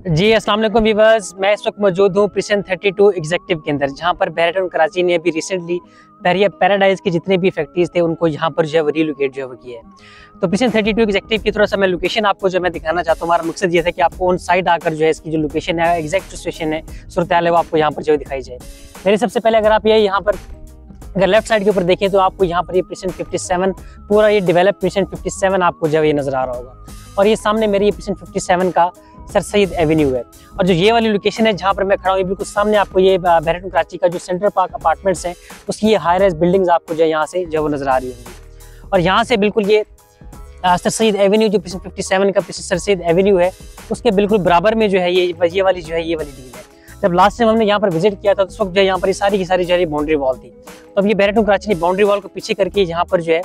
जी, अस्सलाम वालेकुम मैं इस वक्त मौजूद हूँ प्रिसन 32 एग्जेक्टिव के अंदर, जहाँ पर बैरटन कराची ने अभी रिसेंटली पैरिया पैराडाइज के जितने भी फैक्ट्रीज थे, उनको यहाँ पर जो है वो रिलोकेट जो है वो किया है। तो प्रिसन 32 एग्जेक्टिव की थोड़ा सा मैं लोकेशन आपको जो मैं दिखाना चाहता हूँ। हमारा मकसद ये था कि आपको ऑन साइड आकर जो है इसकी जो लोकेशन है एग्जैक्ट सिचुएशन है, सूरत है, वो आपको यहाँ पर जो दिखाई जाए। मेरे सबसे पहले अगर आप ये यहाँ पर, अगर लेफ़्ट साइड के ऊपर देखें तो आपको यहाँ पर ये प्रिसन 57 पूरा ये डेवलप प्रिसन 57 आपको जो है ये नज़र आ रहा होगा। और ये सामने मेरे ये प्रिसन 57 का सर, सईद एवेन्यू है। और जो ये वाली लोकेशन है जहाँ पर मैं खड़ा हूँ बिल्कुल सामने आपको ये बैरटन कराची का जो सेंट्रल पार्क अपार्टमेंट्स हैं, उसकी ये हाई राइज बिल्डिंग्स आपको जो है यहाँ से जो वो नज़र आ रही होंगी। और यहाँ से बिल्कुल ये सर, सईद एवेन्यू जो फिफ्टी सेवन का सर, सईद एवेन्यू है, उसके बिल्कुल बराबर में जो है ये ये वाली जो है ये वाली डील है। जब लास्ट टाइम हमने यहाँ पर विज़िट किया था तो उस वक्त जो है यहाँ पर सारी की सारी जो है बाउंड्री वॉल थी। तो अब ये बैरटन कराची बाउंड्री वॉल को पीछे करके यहाँ पर जो है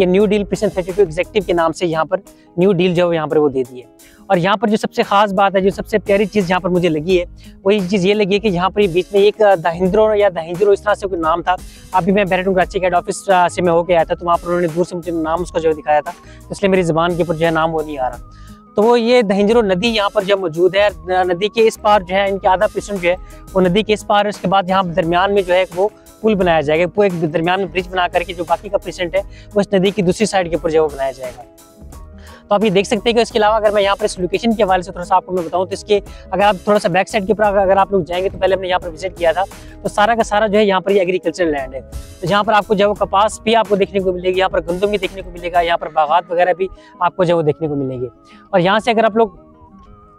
ये new deal prison thirty two executive के नाम से यहाँ पर न्यू डील जो है यहाँ पर वो दे दी है और यहाँ पर जो सबसे खास बात है, जो सबसे प्यारी चीज़ यहाँ पर मुझे लगी है वही चीज़ ये लगी है कि यहाँ पर बीच में एक दहिंद्रो या दहिंद्रो इस तरह से कोई नाम था। अभी मैं बैरटन कराची के ऑफ़िस से मैं होकर आया था तो वहाँ पर उन्होंने दूर से मुझे नाम उसका जो दिखाया था इसलिए मेरी जबान के ऊपर जो है नाम वो नहीं आ रहा। तो वो ये दहिंजरो नदी यहाँ पर जो मौजूद है नदी के इस पार जो है, इनके आधा परसेंट जो है, वो नदी के इस पार उसके बाद यहाँ दरमियान में जो है वो पुल बनाया जाएगा वो एक दरमियान में ब्रिज बना करके जो बाकी का परसेंट है, वो इस नदी की दूसरी साइड के ऊपर जो बनाया जाएगा। तो आप ये देख सकते हैं कि इसके अलावा अगर मैं यहाँ पर इस लोकेशन के हवाले से थोड़ा सा आपको मैं बताऊँ तो इसके अगर आप थोड़ा सा बैक साइड के ऊपर अगर आप लोग जाएँगे तो पहले हमने यहाँ पर विज़िट किया था तो सारा का सारा जो है यहाँ पर ये एग्रीकल्चर लैंड है। तो यहाँ पर आपको जो कपास भी आपको देखने को मिलेगी, यहाँ पर गंदम भी देखने को मिलेगा, यहाँ पर बागात वगैरह भी आपको जो देखने को मिलेगी। और यहाँ से अगर आप लोग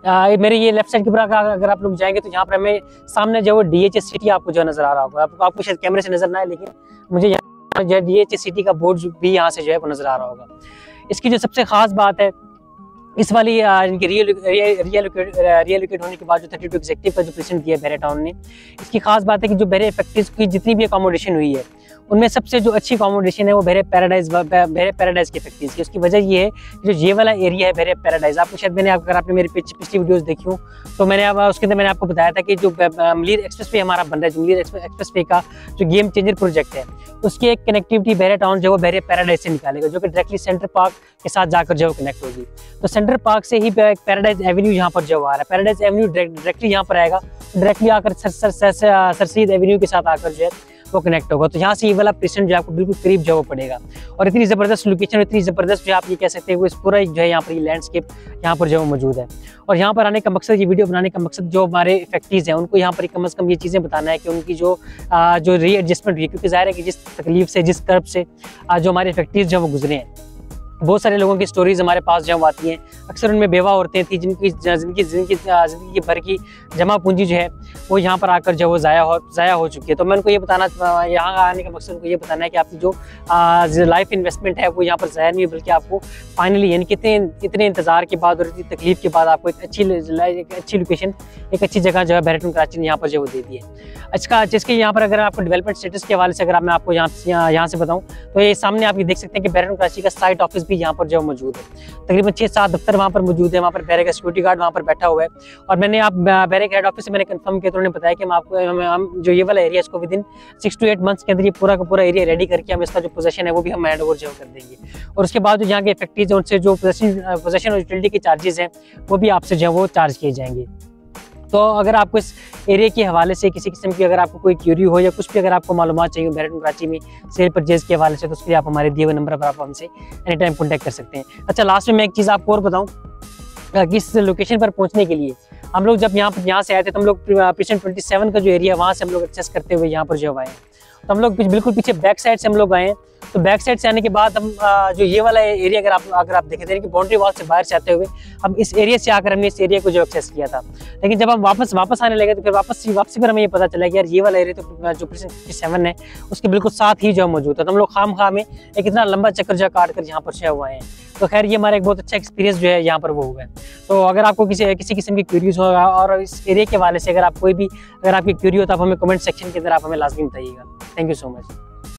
आ, मेरे ये लेफ़्ट साइड की ऊपर अगर आप लोग जाएँगे तो यहाँ पर हमें सामने जो है डी एच सिटी आपको जो नज़र आ रहा होगा। आपको, आपको शायद कैमरे से नज़र ना है लेकिन मुझे यहाँ डी एच सिटी का बोर्ड भी यहाँ से जो है वो नज़र आ रहा होगा। इसकी जो सबसे खास बात है इस वाली इनकी रियल रियलोकेट होने के बाद जो थर्टी टू एग्जेक्टिव का जो प्रेजेंट किया बेरे टाउन ने, इसकी खास बात है कि जो बेरे फैक्ट्रीज की जितनी भी अकोमोडेशन हुई है, उनमें सबसे जो अच्छी अकोमोडेशन है वो बेरे पैराडाइज बेरे पैराडाइज की फैक्ट्रीज की उसकी वजह ये है कि जो ये वाला एरिया है बेरे पैराडाइज आपको शायद मैंने, अगर आपने मेरी पिछली वीडियोस देखी हूँ तो मैंने अब, उसके अंदर मैंने आपको बताया था कि जो मलीर एक्सप्रेस वे हमारा बन रहा है, जो एक्सप्रेस वे का जो गेम चेंजर प्रोजेक्ट है, उसकी एक कनेक्टिविटी बेरे टाउन जो है वो बेरे पैराडाइज से निकालेगा, जो कि डायरेक्टली सेंटर पार्क के साथ जाकर जो कनेक्ट होगी। तो सेंटर पार्क से ही पैराडाइज एवेन्यू यहाँ पर जो आ रहा है। पैराडाइज एवेन्यू डायरेक्टली यहाँ पर आएगा। डायरेक्टली आकर सरसीद एवेन्यू के साथ आकर जो है वो कनेक्ट होगा। तो यहाँ से ये वाला पेशेंट जो आपको बिल्कुल करीब जो पड़ेगा। और इतनी ज़बरदस्त लोकेशन इतनी ज़बरदस्त जो आप ये कह सकते हैं इस पूरा जो है यहाँ पर ये लैंडस्केप यहाँ पर जो मौजूद है। और यहाँ पर आने का मकसद, ये वीडियो बनाने का मकसद जो हमारे फैक्ट्रीज हैं, उनको यहाँ पर कम अज़ कम ये चीज़ें बताना है कि उनकी जो जो री रीएडजस्टमेंट हुई क्योंकि ज़ाहिर है कि जिस तकलीफ़ से, जिस कर्ब से जो हमारे फैक्ट्रीज जो वो गुजरे हैं। बहुत सारे लोगों की स्टोरीज हमारे पास जो आती हैं, अक्सर उनमें बेवा औरतें थी जिनकी जिनकी जिनकी ज़िंदगी भर की जमा पूंजी जो है, वो यहाँ पर आकर जो वो ज़ाया हो ज़ाया हो चुकी है। तो मैं उनको ये बताना, यहाँ आने का मकसद उनको ये बताना है कि आपकी जो लाइफ इन्वेस्टमेंट है, वो यहाँ पर ज़ाया नहीं बल्कि आपको फाइनली यानी कितने इतने इंतज़ार के बाद और इतनी तकलीफ़ के बाद आपको एक अच्छी एक अच्छी लोकेशन एक अच्छी जगह जो है बैरटन कराची ने यहाँ पर जो वो दे दी है। अच्छा जिसके यहाँ पर अगर आपको डेवलपमेंट स्टेटस के हवाले से अगर मैं आपको यहाँ यहाँ से बताऊँ तो ये सामने आप ये देख सकते हैं कि बैरटन कराची का साइट ऑफ़िस भी यहाँ पर जो मौजूद है। तकरीबन छः सात दफ्तर वहाँ पर मौजूद है, वहाँ पर बैरे का सिक्योरिटी गार्ड वहाँ पर बैठा हुआ है। और मैंने आप बैरे हेड ऑफ़िस से मैंने कन्फर्म किया तो उन्होंने बताया कि हम आपको, हम जो ये वाला एरिया इसको within six to eight months के अंदर ये पूरा का पूरा एरिया रेडी करके हम इसका जो पोजेशन है, वो भी हम हैंड ओवर जो कर देंगे। और उसके बाद जो यहाँ के फैक्ट्रीज है, उनसे जो पोजेशन और यूटिलिटी के चार्जेस हैं, वो भी आपसे जो है वो चार्ज किए जाएँगे। तो अगर आपको इस एरिया के हवाले से किसी किस्म की अगर आपको कोई क्यूरी हो या कुछ भी अगर आपको मालूम चाहिए बैरटन कराची में सेल परचेज के हवाले से तो उसके लिए आप हमारे दिए हुए नंबर पर आप हमसे एनी टाइम कॉन्टैक्ट कर सकते हैं। अच्छा लास्ट में मैं एक चीज़ आपको और बताऊँ किस लोकेशन पर पहुँचने के लिए हम लोग जब यहाँ पर यहाँ से आए थे तो हम लोग पेशेंट ट्वेंटी सेवन का जो एरिया वहाँ से हम लोग एक्सेस करते हुए यहाँ पर जो आए। तो हम लोग बिल्कुल पीछे बैक साइड से हम लोग आए। तो बैक साइड से आने के बाद हम जो ये वाला एरिया अगर आप अगर आप देखें कि बाउंड्री वॉल से बाहर से आते हुए हम इस एरिया से आकर हमने इस एरिया को जो एक्सेस किया था। लेकिन जब हम वापस वापस आने लगे तो फिर वापस वापसी पर हमें ये पता चला कि यार ये वाला एरिया तो जो फिफ्टी सेवन है, उसके बिल्कुल साथ ही जो मौजूद है। तो हम लोग खाम खा में एक इतना लंबा चक्कर जो काट कर यहाँ पर छः हुआ है। तो खैर, ये हमारा एक बहुत अच्छा एक्सपीरियंस जो है यहाँ पर वो हुआ है। तो अगर आपको किसी किसी किस्म की क्यूरीज होगा और इस एरिया के वाले से अगर आप कोई भी, अगर आपकी क्यूरी हो तो आप हमें कमेंट सेक्शन के अंदर आप हमें लाजमी बताइएगा। Thank you so much